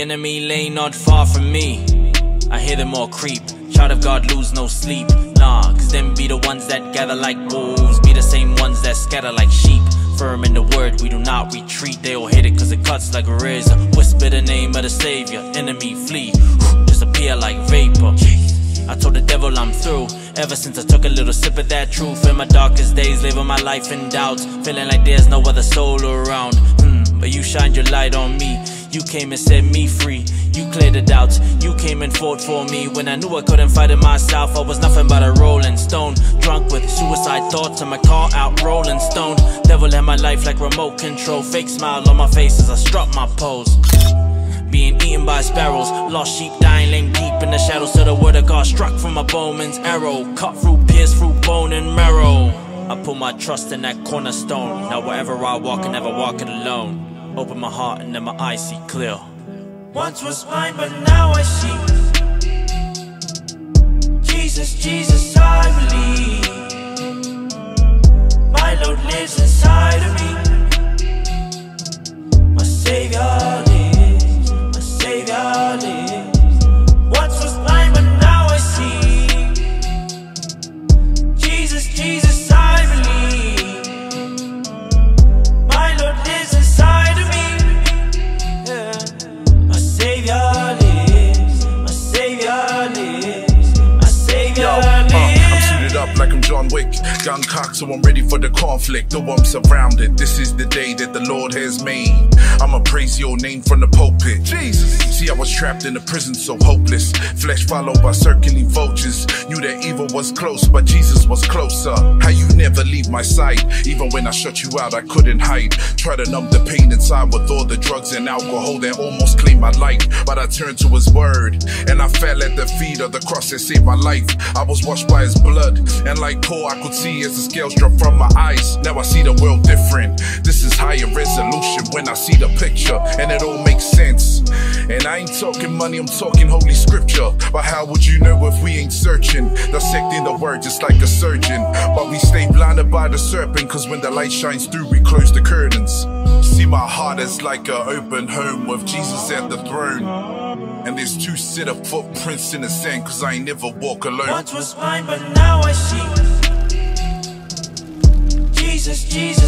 enemy lay not far from me. I hear them all creep. Child of God, lose no sleep. Nah, cause them be the ones that gather like wolves. Be the same ones that scatter like sheep. Firm in the word, we do not retreat. They all hate it cause it cuts like a razor. Whisper the name of the savior, enemy flee. Disappear like vapor. I told the devil I'm through. Ever since I took a little sip of that truth. In my darkest days, living my life in doubts. Feeling like there's no other soul around. Hmm, but you shined your light on me. You came and set me free. You cleared the doubts. You came and fought for me. When I knew I couldn't fight it myself, I was nothing but a rolling stone. Drunk with suicide thoughts, and my car out rolling stone. Devil had my life like remote control. Fake smile on my face as I struck my pose. Being eaten by sparrows, lost sheep dying laying deep in the shadows. Till the word of God struck from a bowman's arrow, cut through, pierced through bone and marrow. I put my trust in that cornerstone. Now wherever I walk, I never walk it alone. Open my heart and then my eyes see clear. Once was blind, but now I see. Jesus, Jesus, John Wick. Gun cocked, so I'm ready for the conflict. Though I'm surrounded, this is the day that the Lord has made. I'ma praise your name from the pulpit. Jesus. See, I was trapped in a prison so hopeless. Flesh followed by circling vultures. Knew that evil was close, but Jesus was closer. How you never leave my sight. Even when I shut you out, I couldn't hide. Try to numb the pain inside with all the drugs and alcohol that almost claimed my life. But I turned to his word, and I fell at the feet of the cross that saved my life. I was washed by his blood, and like Paul, I could see as the scales dropped from my eyes. Now I see the world different. This is higher resolution when I see the picture, and it all makes sense. And I ain't talking money, I'm talking holy scripture. But how would you know if we ain't searching? Dissecting the word just like a surgeon. But we stay blinded by the serpent, cause when the light shines through, we close the curtains. See, my heart is like an open home with Jesus at the throne. And there's two set of footprints in the sand, cause I ain't never walk alone. Once was blind, but now I see. Jesus, Jesus,